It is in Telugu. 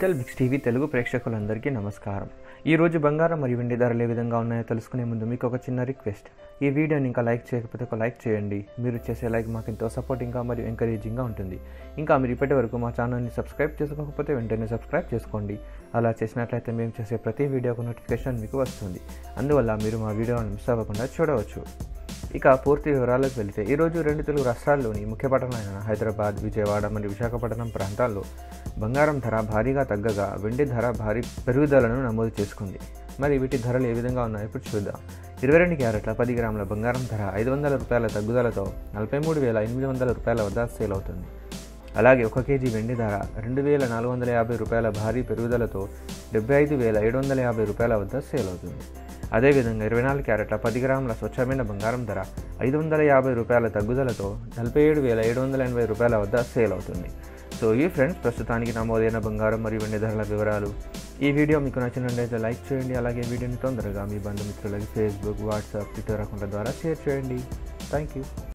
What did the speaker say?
డిజిటల్ బిక్స్ టీవీ తెలుగు ప్రేక్షకులందరికీ నమస్కారం. ఈ రోజు బంగారం మరియు వెండి ధరలు ఏ విధంగా ఉన్నాయో తెలుసుకునే ముందు మీకు ఒక చిన్న రిక్వెస్ట్. ఈ వీడియోని ఇంకా లైక్ చేయకపోతే ఒక లైక్ చేయండి. మీరు చేసే లైక్ మాకు ఎంతో సపోర్టింగ్గా మరియు ఎంకరేజింగ్గా ఉంటుంది. ఇంకా మీరు ఇప్పటి వరకు మా ఛానల్ని సబ్స్క్రైబ్ చేసుకోకపోతే వెంటనే సబ్స్క్రైబ్ చేసుకోండి. అలా చేసినట్లయితే మేము చేసే ప్రతి వీడియోకు నోటిఫికేషన్ మీకు వస్తుంది. అందువల్ల మీరు మా వీడియోని మిస్ అవ్వకుండా చూడవచ్చు. ఇక పూర్తి వివరాలకు వెళితే ఈరోజు రెండు తెలుగు రాష్ట్రాల్లోని ముఖ్య పట్టణమైన హైదరాబాద్ విజయవాడ మరియు విశాఖపట్నం ప్రాంతాల్లో బంగారం ధర భారీగా తగ్గగా వెండి ధర భారీ పెరుగుదలను నమోదు చేసుకుంది. మరి వీటి ధరలు ఏ విధంగా ఉన్నాయో ఇప్పుడు చూద్దాం. ఇరవై రెండు క్యారెట్ల పది గ్రాముల బంగారం ధర ఐదు వందల రూపాయల తగ్గుదలతో నలభై మూడు వేల ఎనిమిది వందల రూపాయల వద్ద సేల్ అవుతుంది. అలాగే ఒక కేజీ వెండి ధర రెండు వేల నాలుగు వందల యాభై రూపాయల భారీ పెరుగుదలతో డెబ్బై ఐదు వేల ఏడు వందల యాభై రూపాయల వద్ద సేల్ అవుతుంది. అదేవిధంగా ఇరవై నాలుగు క్యారెట్ల పది గ్రాముల స్వచ్ఛమైన బంగారం ధర ఐదు వందల యాభై రూపాయల తగ్గుదలతో నలభై ఏడు వేల ఏడు వందల ఎనభై రూపాయల వద్ద సేల్ అవుతుంది. సో ఈ ఫ్రెండ్స్ ప్రస్తుతానికి నమోదైన బంగారం మరియు వెండి ధరల వివరాలు. ఈ వీడియో మీకు నచ్చినట్లయితే లైక్ చేయండి అలాగే వీడియోని తొందరగా మీ బంధుమిత్రులకి ఫేస్బుక్ వాట్సాప్ ట్విట్టర్ అకౌంట్ల ద్వారా షేర్ చేయండి. Thank you